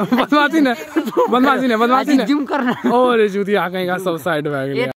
बदमाशी ने बदमाशी ने बदमाशी ने। जिम करना। और जूती आ गई सब साइड में